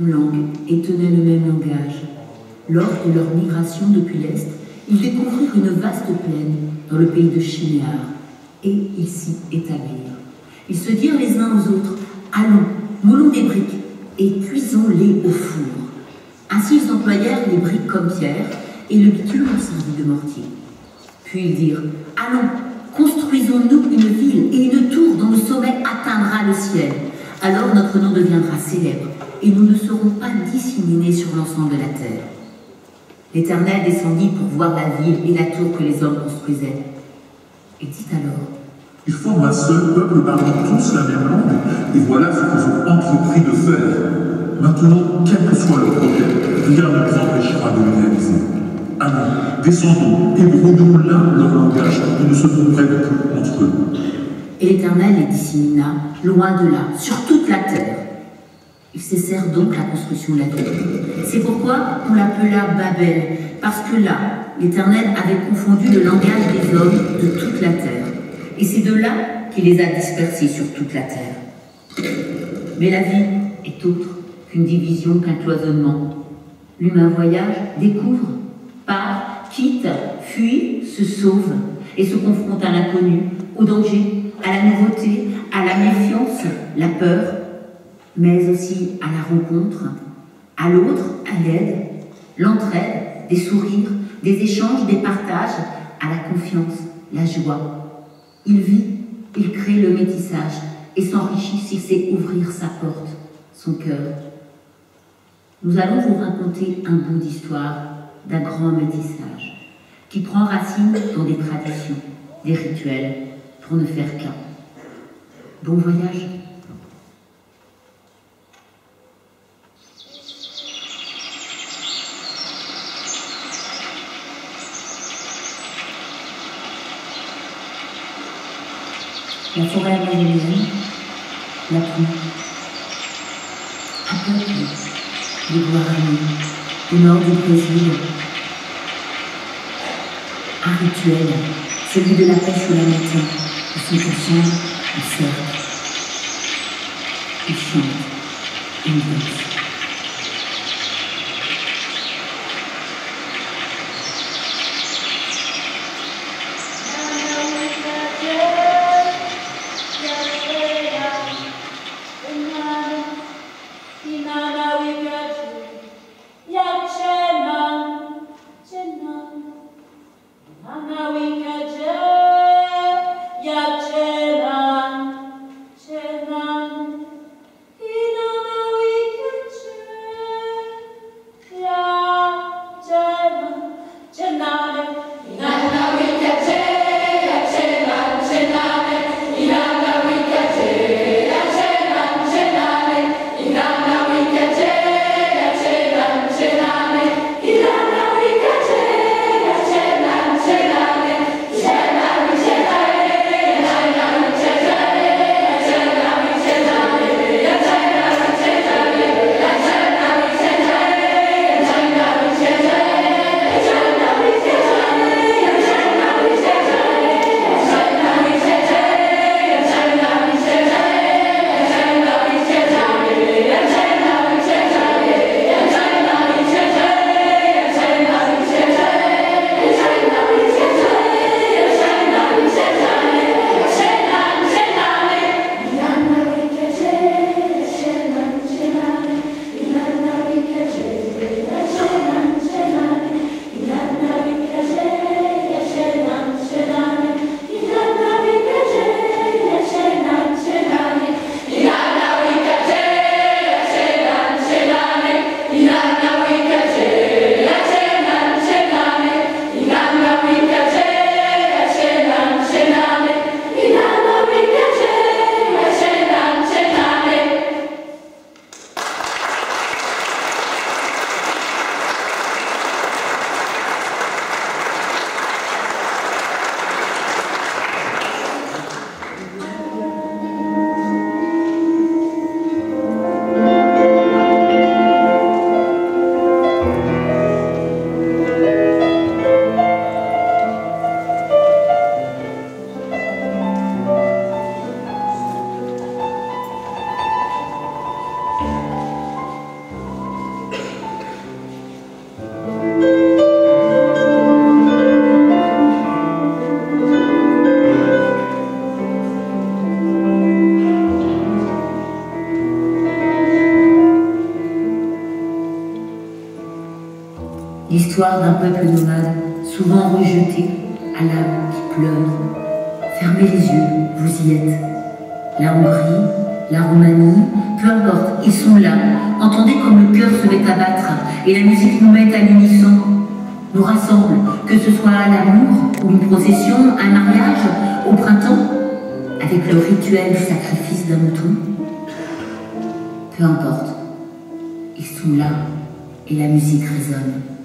langue et tenaient le même langage. Lors de leur migration depuis l'Est, ils découvrirent une vaste plaine dans le pays de Chinéar et ils s'y établirent. Ils se dirent les uns aux autres Allons, moulons des briques et cuisons-les au four. Ainsi ils employèrent les briques comme pierre et le bitume servi de mortier. Puis ils dirent Allons, construisons-nous une ville et une tour dont le sommet atteindra le ciel. Alors notre nom deviendra célèbre et nous ne serons pas disséminés sur l'ensemble de la terre. L'Éternel descendit pour voir la ville et la tour que les hommes construisaient. Et dit alors Ils forment un seul peuple parlant tous la même langue, et voilà ce qu'ils ont entrepris de faire. Maintenant, quel que soit leur problème, rien ne nous empêchera de le réaliser. Allons, descendons et brouillons là leur langage, nous ne serons près plus entre eux. Et l'Éternel les dissémina loin de là, sur toute la terre. Ils cessèrent donc la construction de la tour. C'est pourquoi on l'appela Babel, parce que là, l'Éternel avait confondu le langage des hommes de toute la terre. Et c'est de là qu'il les a dispersés sur toute la terre. Mais la vie est autre qu'une division, qu'un cloisonnement. L'humain voyage, découvre, part, quitte, fuit, se sauve et se confronte à l'inconnu, au danger, à la nouveauté, à la méfiance, la peur, mais aussi à la rencontre, à l'autre, à l'aide, l'entraide, des sourires, des échanges, des partages, à la confiance, la joie. Il vit, il crée le métissage et s'enrichit s'il sait ouvrir sa porte, son cœur. Nous allons vous raconter un bout d'histoire d'un grand métissage qui prend racine dans des traditions, des rituels, pour ne faire qu'un. Bon voyage. La forêt amazonienne, la pluie, un peuple, les Guarani, au nord du Brésil, un rituel, celui de la pêche au matin, ils sont ensemble, ils servent, ils chantent, ils dansent. L'histoire d'un peuple nomade, souvent rejeté, à l'âme qui pleure. Fermez les yeux, vous y êtes. La Hongrie, la Roumanie, peu importe, ils sont là. Entendez comme le cœur se met à battre et la musique nous met à l'unisson. Nous rassemble, que ce soit à l'amour ou une procession, un mariage, au printemps, avec le rituel du sacrifice d'un mouton. Peu importe, ils sont là et la musique résonne.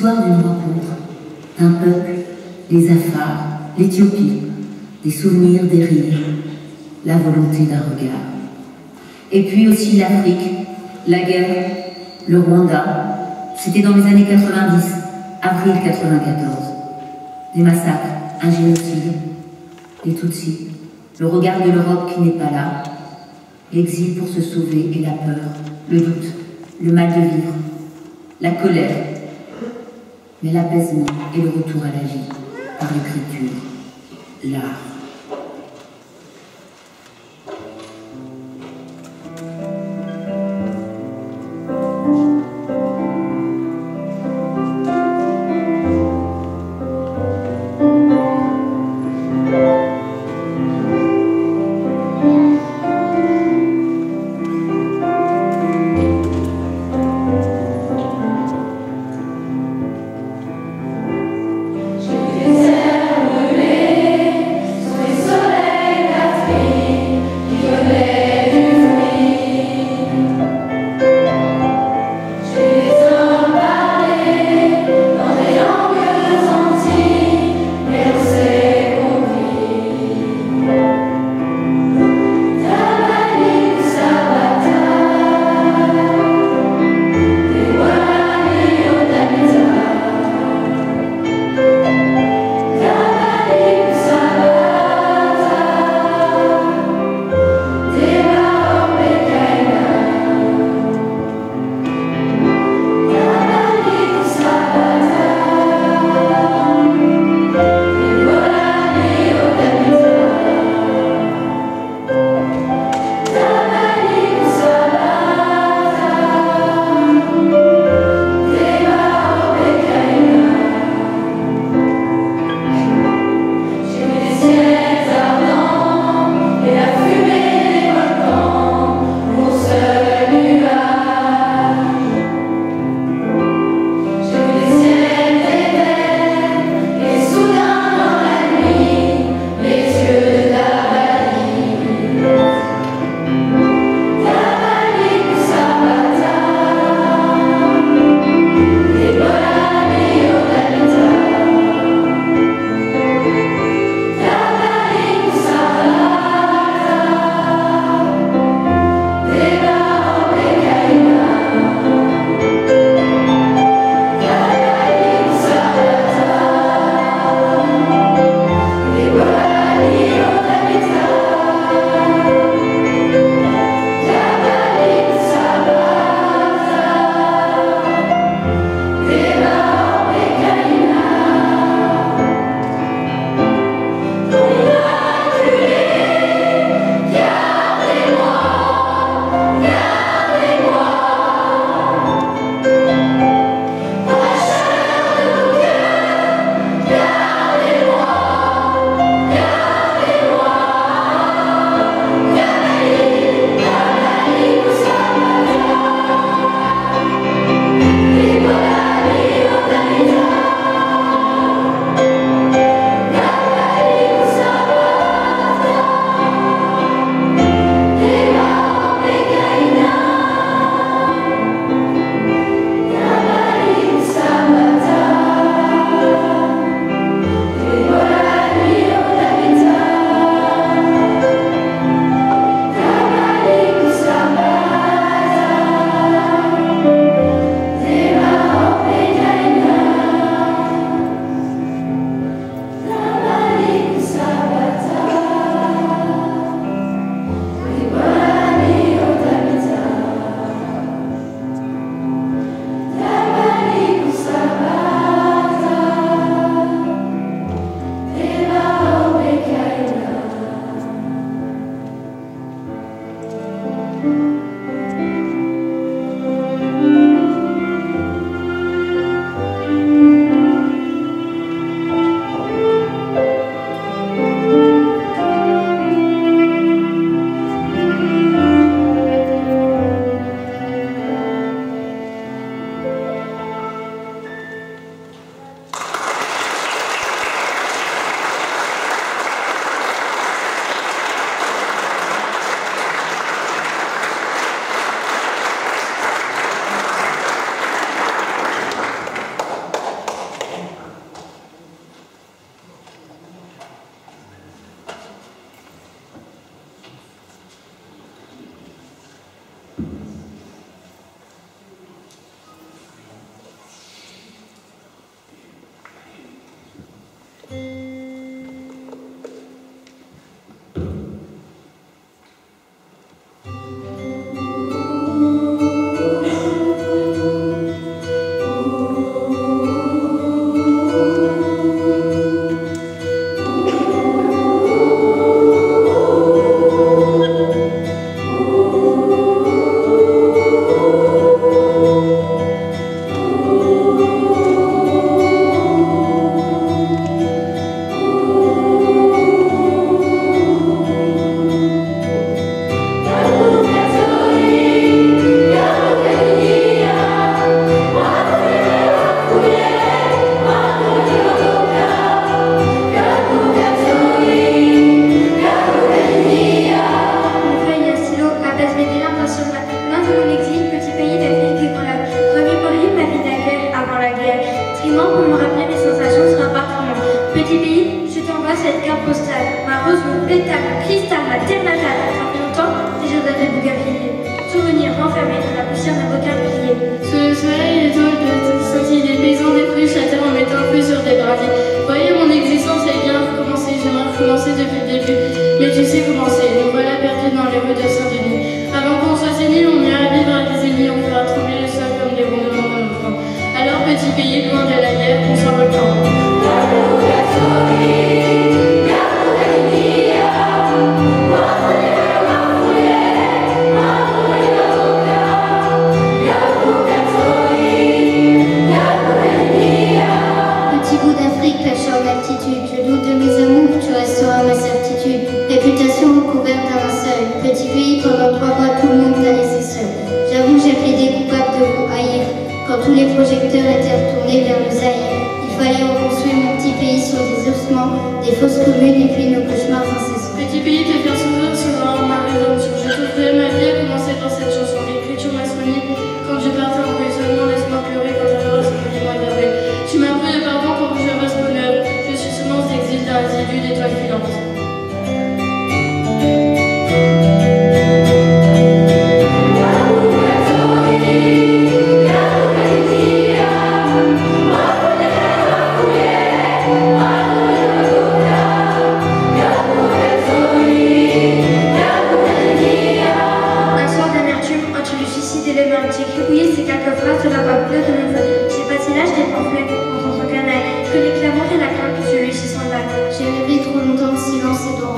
Histoire d'une rencontre. Un peuple, les Afars, l'Éthiopie, des souvenirs, des rires, la volonté d'un regard. Et puis aussi l'Afrique, la guerre, le Rwanda. C'était dans les années 90, avril 94. Des massacres, un génocide, des Tutsis, le regard de l'Europe qui n'est pas là, l'exil pour se sauver et la peur, le doute, le mal de vivre, la colère, mais l'apaisement et le retour à la vie par l'écriture, l'art.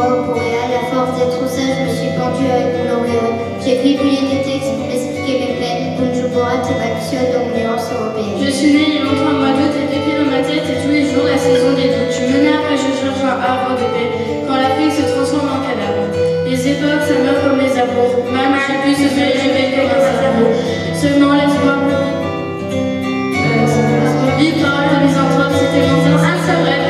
pauvre pour à force d'être sage, je me suis pendu avec mon orgueil. J'ai publié des textes pour expliquer mes peines, comme je pourrais te dans mon errance européenne. Je suis né il y a longtemps, moi d'août, et depuis dans ma tête, et tous les jours la saison des doutes. Je m'énerve et je cherche un arbre de paix, quand l'Afrique se transforme en cadavre. Les époques, ça meurt comme les amours, même j'ai pu se faire élever comme un cerveau. Seulement l'espoir. Euh, vivre par la misanthrope, c'était mon sens, un seul rêve.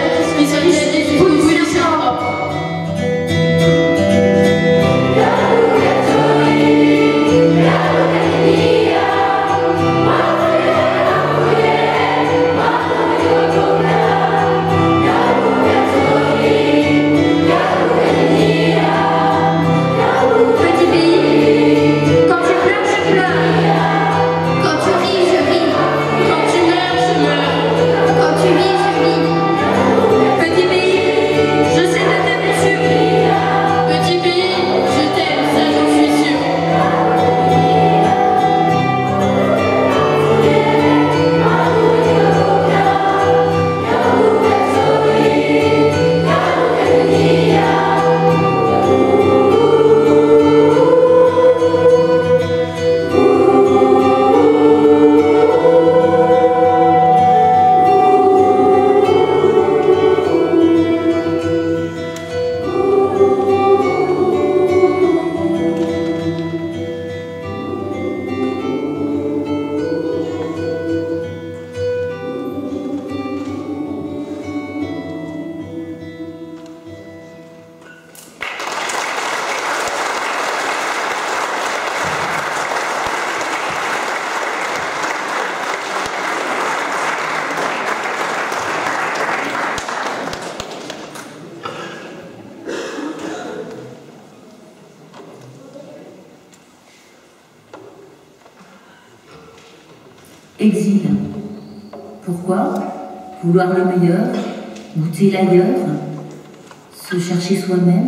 Se chercher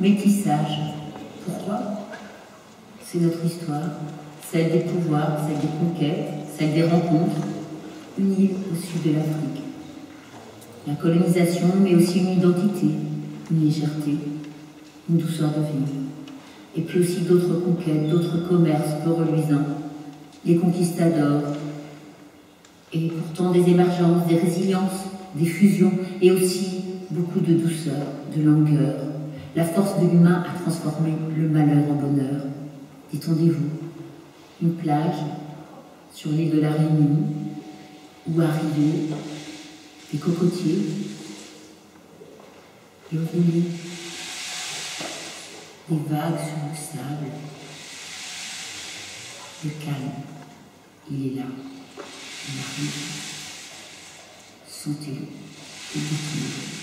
Métissage. Pourquoi? C'est notre histoire, celle des pouvoirs, celle des conquêtes, celle des rencontres. Une île au sud de l'Afrique. La colonisation, mais aussi une identité, une légèreté, une douceur de vie. Et puis aussi d'autres conquêtes, d'autres commerces peu reluisants, des conquistadors, et pourtant des émergences, des résiliences, des fusions, et aussi beaucoup de douceur, de langueur, la force de l'humain a transformé le malheur en bonheur. Détendez-vous. Une plage sur l'île de la Réunion où arrivaient des cocotiers, le roulis, des vagues sur le sable. Le calme, il est là. Il arrive. Sentez-le et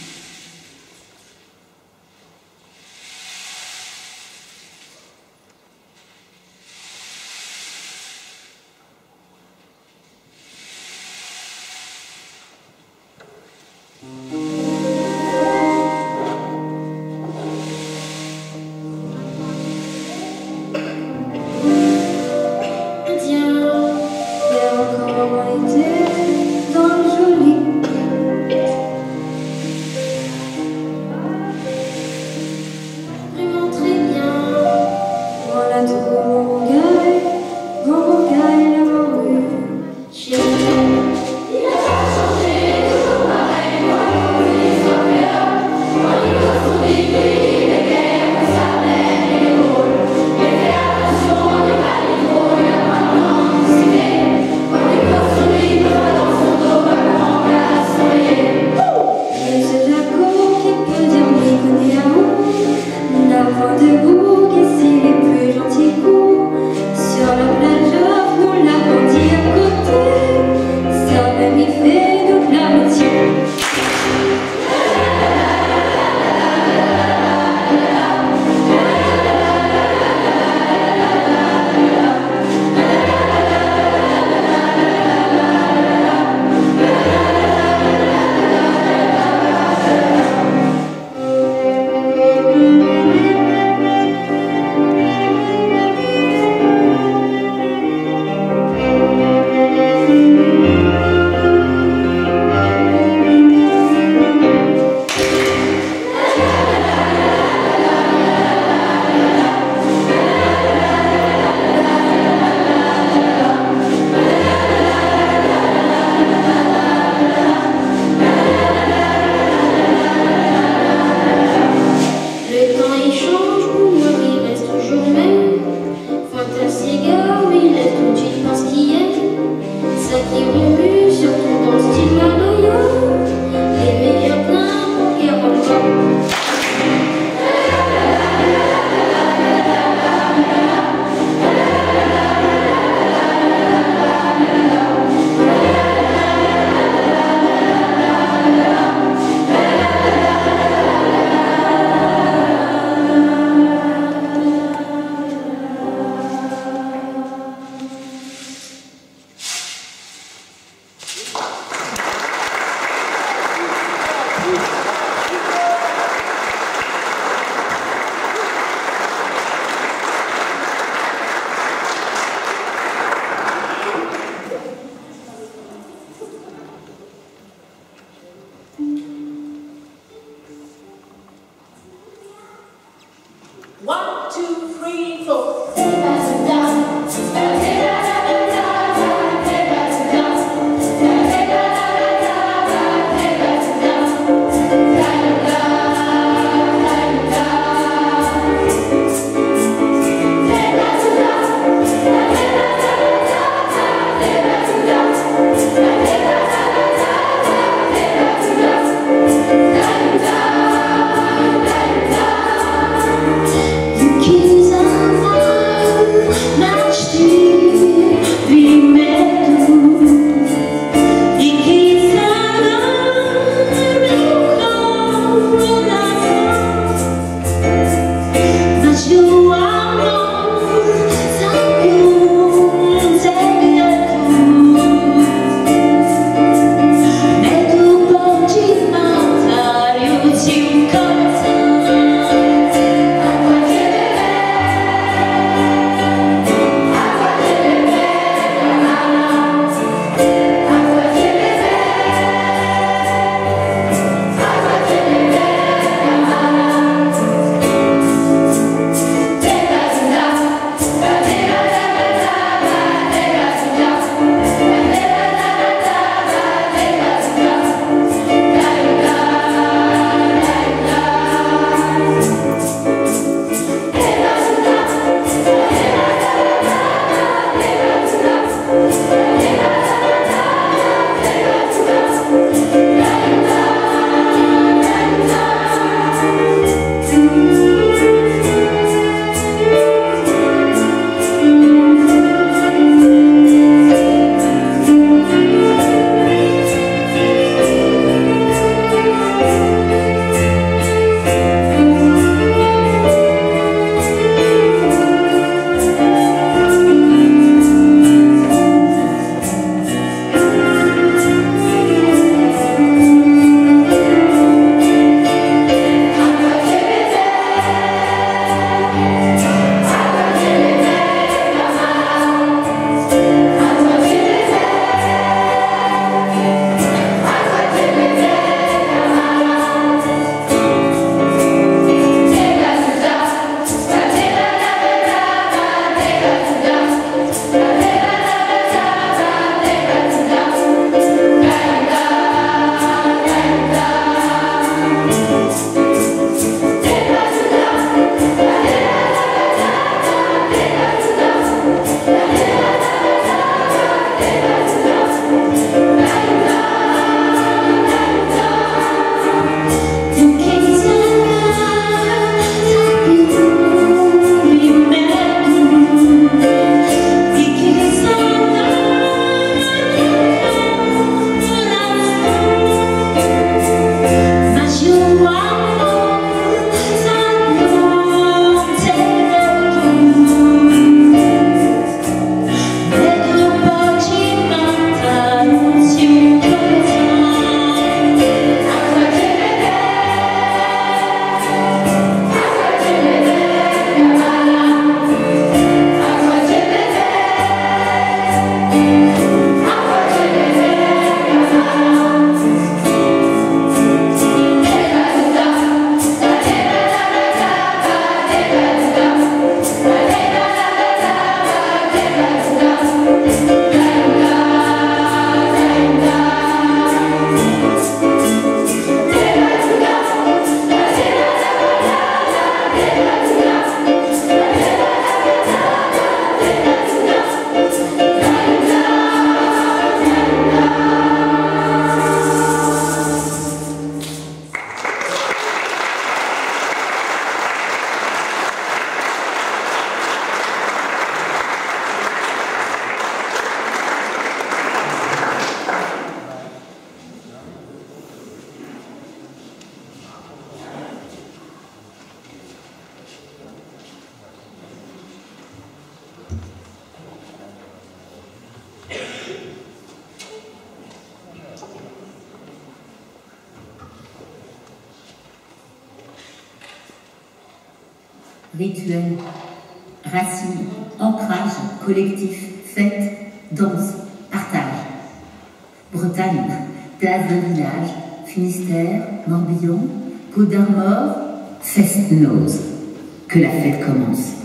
Que la fête commence.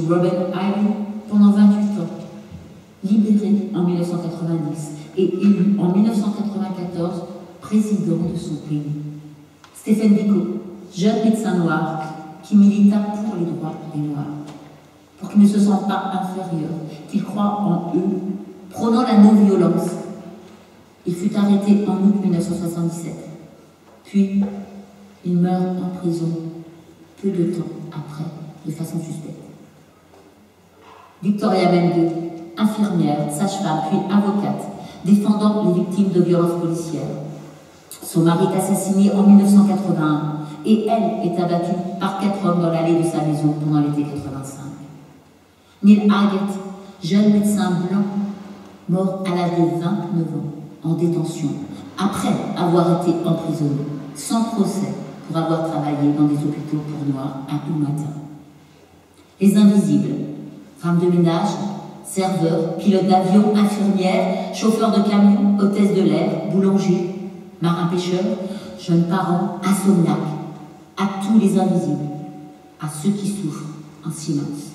Robert Island pendant 28 ans. Libéré en 1990 et élu en 1994 président de son pays. Stephen Biko, jeune médecin noir qui milita pour les droits des Noirs, pour qu'ils ne se sentent pas inférieurs, qu'ils croient en eux, prônant la non-violence. Il fut arrêté en août 1977. Puis, il meurt en prison peu de temps après, de façon suspecte. Victoria Mendy, infirmière, sage-femme, puis avocate, défendant les victimes de violences policières. Son mari est assassiné en 1981 et elle est abattue par quatre hommes dans l'allée de sa maison pendant l'été 85. Neil Haggett, jeune médecin blanc, mort à l'âge de 29 ans, en détention, après avoir été emprisonné, sans procès, pour avoir travaillé dans des hôpitaux pour noirs un tout matin. Les invisibles, femme de ménage, serveur, pilote d'avion, infirmière, chauffeur de camion, hôtesse de l'air, boulanger, marin-pêcheur, jeune parent, insomniaque, à tous les invisibles, à ceux qui souffrent en silence.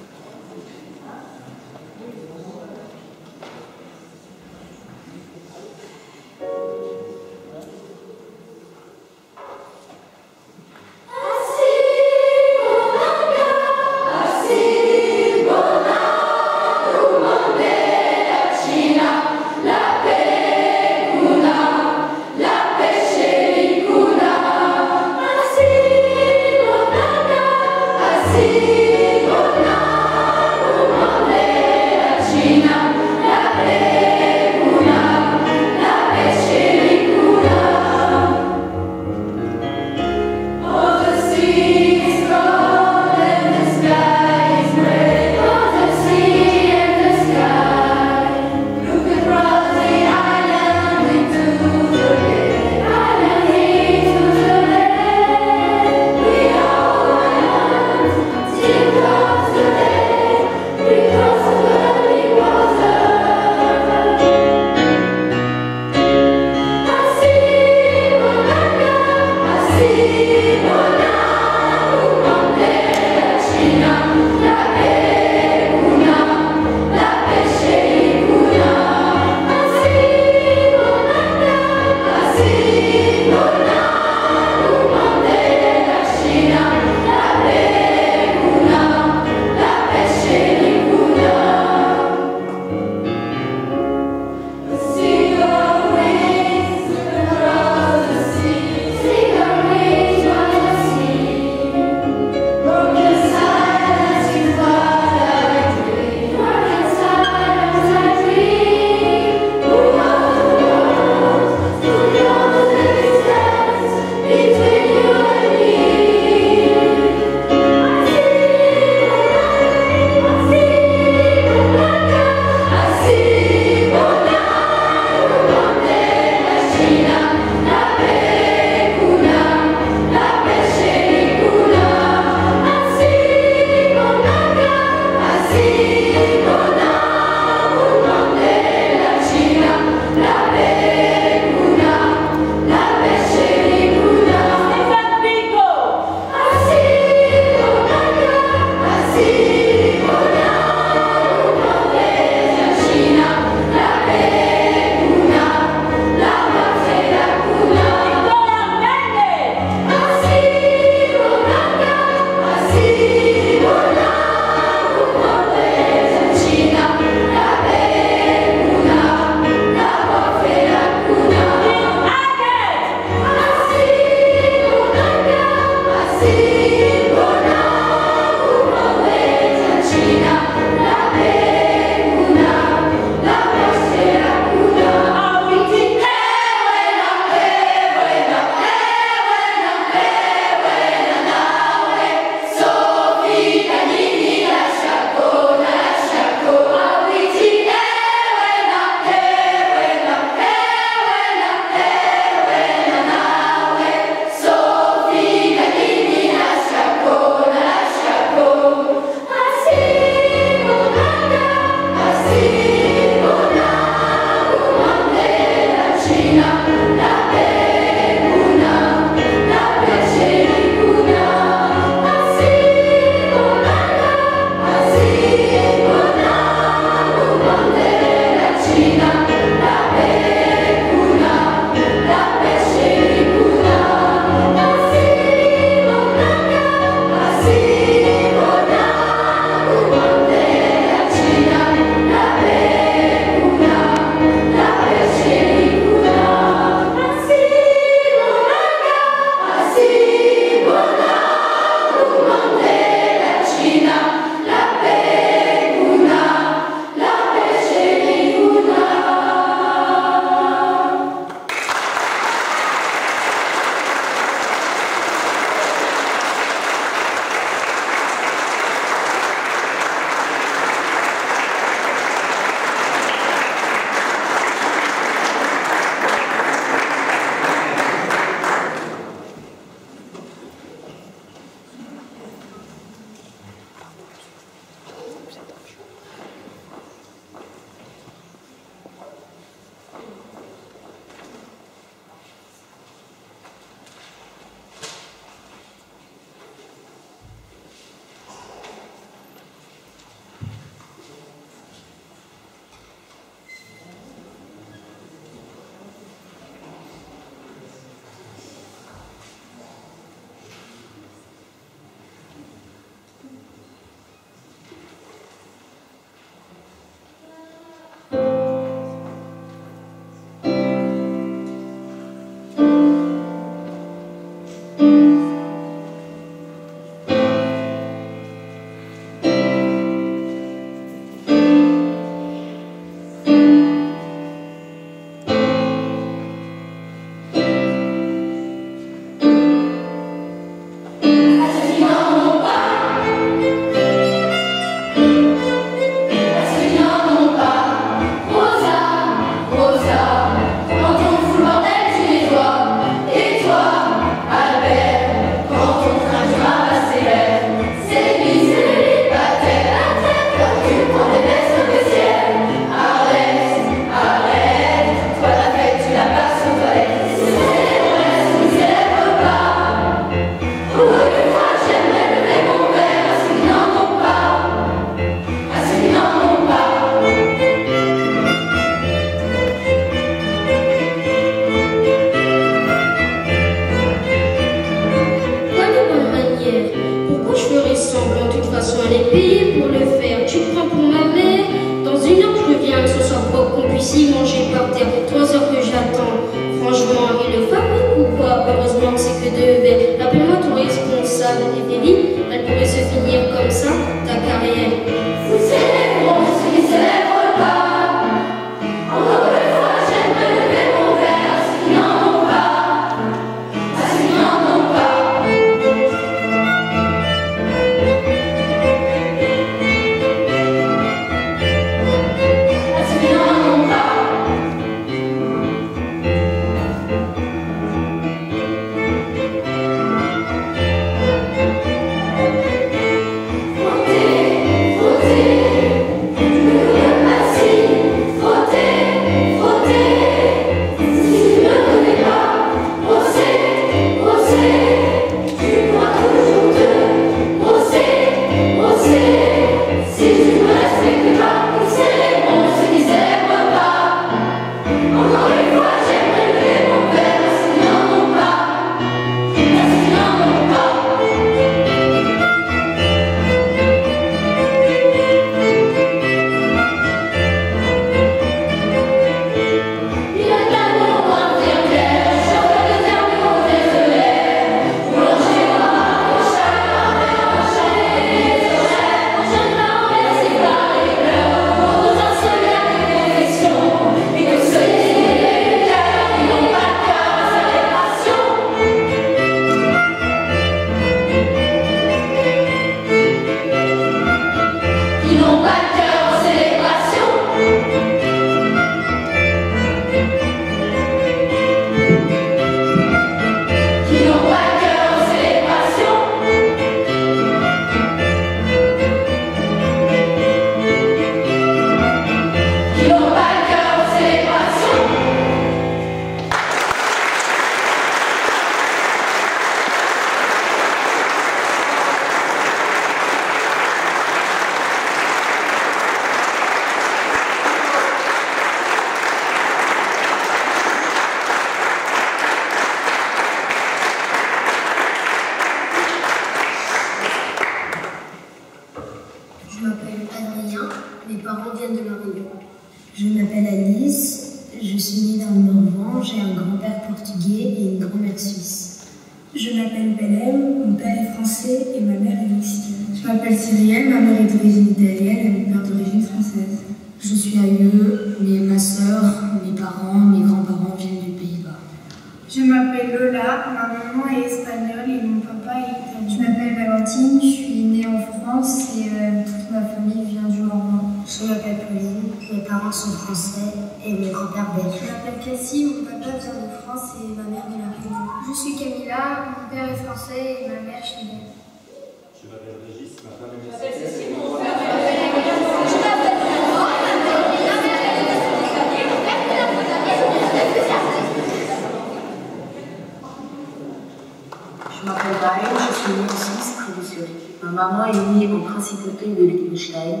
Je m'appelle Baël, je suis née en Suisse, près. Ma maman est née en principauté de Liechtenstein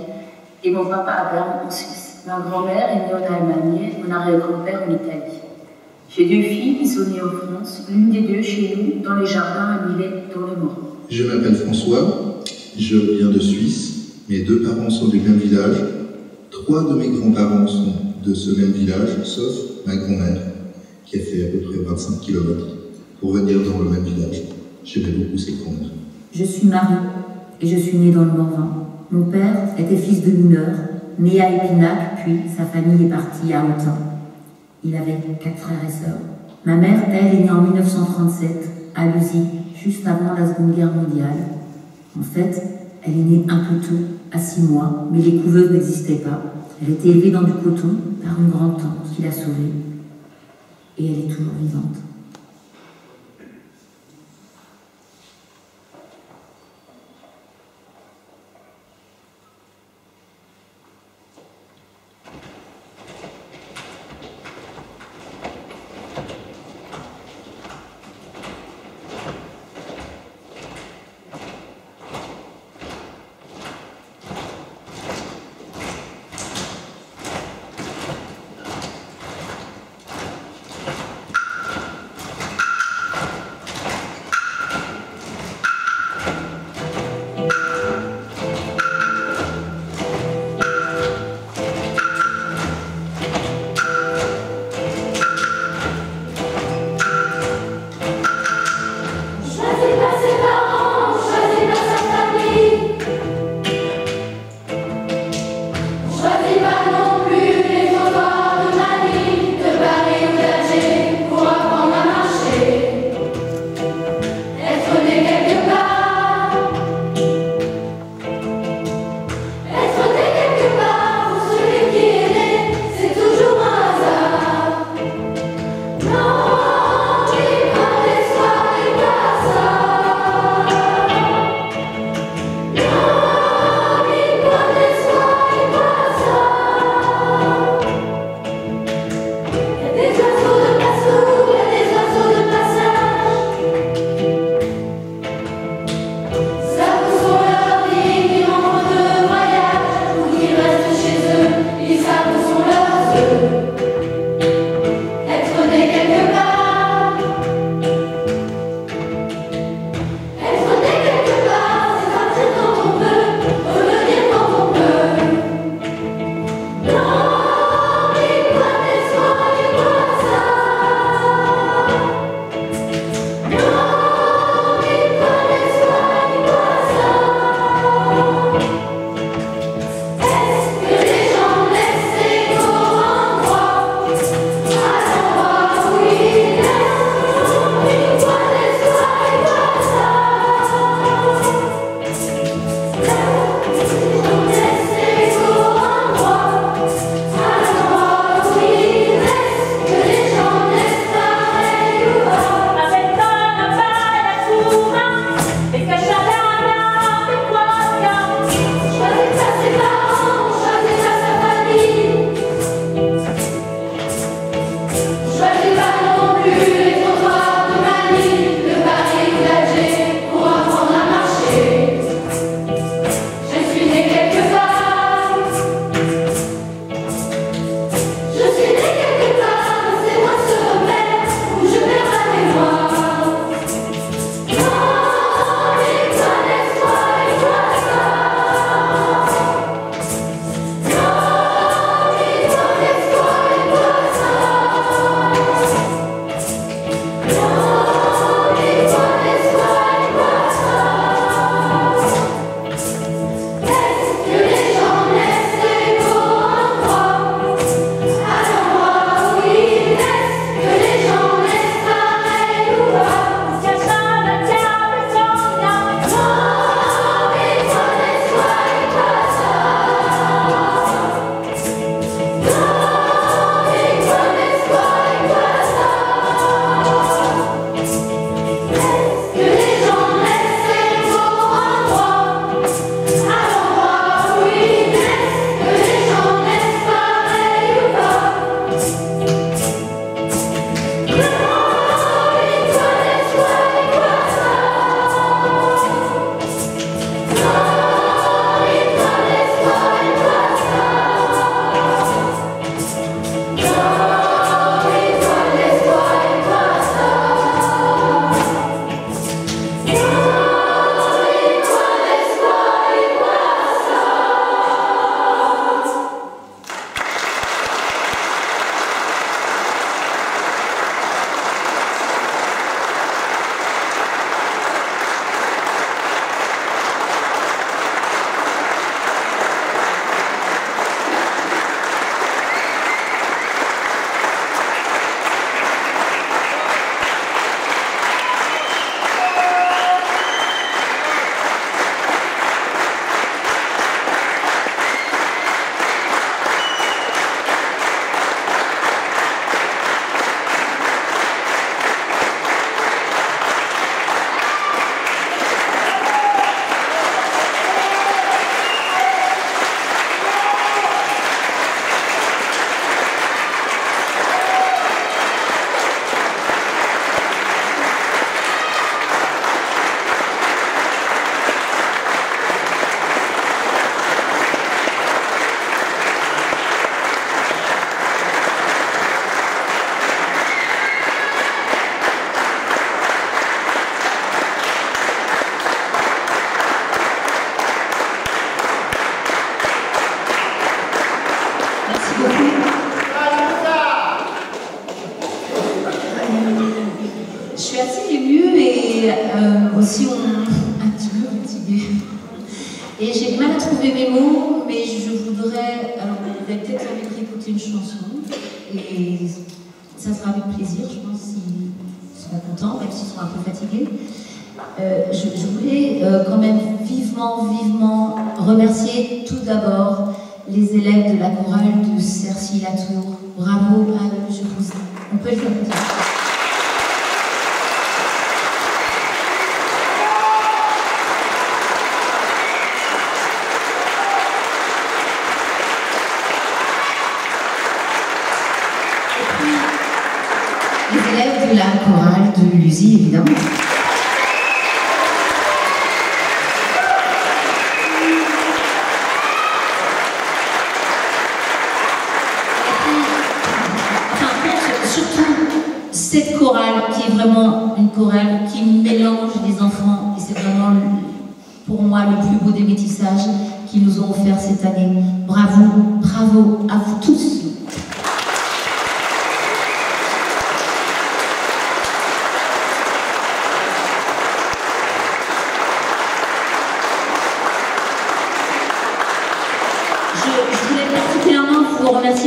et mon papa à Berne, en Suisse. Ma grand-mère est née en Allemagne, mon arrière-grand-père en Italie. J'ai deux filles qui sont nées en France, l'une des deux chez nous, dans les jardins à Millet, dans le Mans. Je m'appelle François, je viens de Suisse. Mes deux parents sont du même village. Trois de mes grands-parents sont de ce même village, sauf ma grand-mère, qui a fait à peu près 25 km pour venir dans le même village. J'aimais beaucoup cette grand-mère. Je suis Marie et je suis née dans le Morvan. Mon père était fils de mineur, né à Épinac, puis sa famille est partie à Autun. Il avait quatre frères et sœurs. Ma mère, elle, est née en 1937 à Lusy, juste avant la Seconde Guerre mondiale. En fait, elle est née un peu tôt, à six mois, mais les couveuses n'existaient pas. Elle était élevée dans du coton par une grande-tante qui l'a sauvée. Et elle est toujours vivante.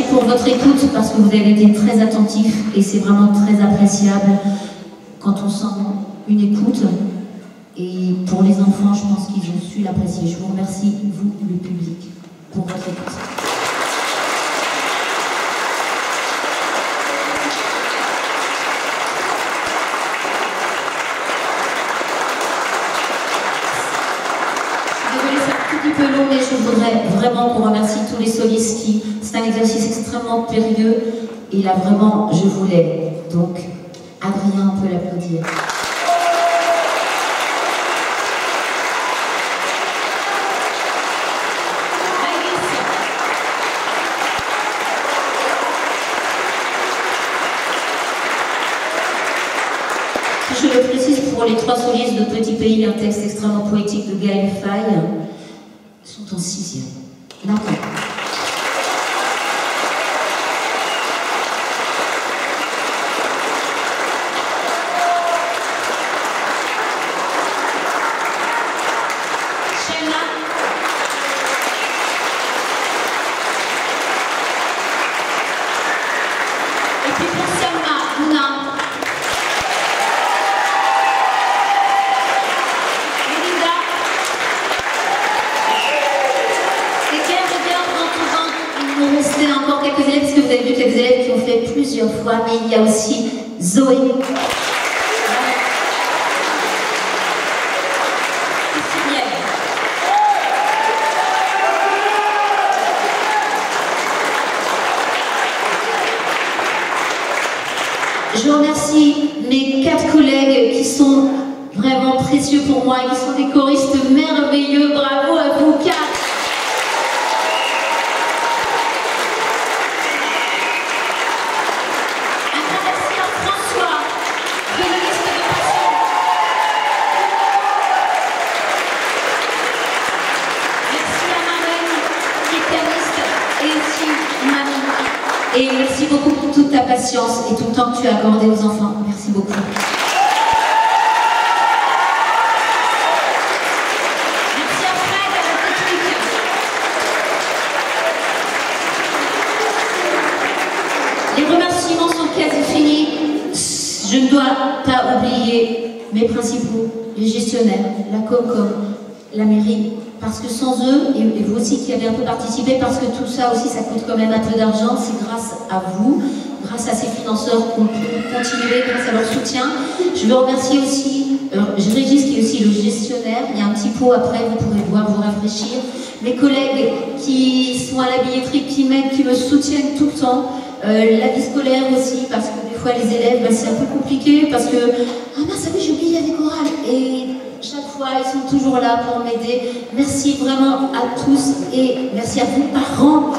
Pour votre écoute parce que vous avez été très attentifs et c'est vraiment très appréciable quand on sent une écoute. Et pour les enfants, je pense qu'ils ont su l'apprécier. Je vous remercie, vous, le public, pour votre écoute. je voudrais vraiment qu'on remercie tous les solistes qui. C'est un exercice extrêmement périlleux et là vraiment, je voulais. Donc, Adrien, on peut l'applaudir. Je le précise pour les trois solistes de Petit Pays, un texte extrêmement poétique de Gaël Faye sont en sixième. D'accord. mais il y a aussi Zoé. Je remercie mes quatre collègues qui sont vraiment précieux pour moi et qui sont des choristes merveilleux. Bravo à vous quatre. Et merci beaucoup pour toute ta patience et tout le temps que tu as accordé aux enfants. Merci beaucoup. Les remerciements sont quasi finis. Je ne dois pas oublier mes principaux, les gestionnaires, la COCOM, la mairie, parce que sans eux, et vous aussi qui avez un peu participé, parce que tout ça aussi, ça coûte quand même un peu d'argent, c'est grâce à vous, grâce à ces financeurs qu'on peut continuer, grâce à leur soutien. Je veux remercier aussi alors, Régis qui est aussi le gestionnaire, il y a un petit pot après, vous pourrez voir, vous rafraîchir. Mes collègues qui sont à la billetterie, qui m'aident, qui me soutiennent tout le temps. Euh, la vie scolaire aussi, parce que des fois les élèves, bah, c'est un peu compliqué, parce que, ah mince, j'ai oublié, il y avait. Et chaque fois, ils sont toujours là pour m'aider. Merci vraiment à tous et merci à vous, parents.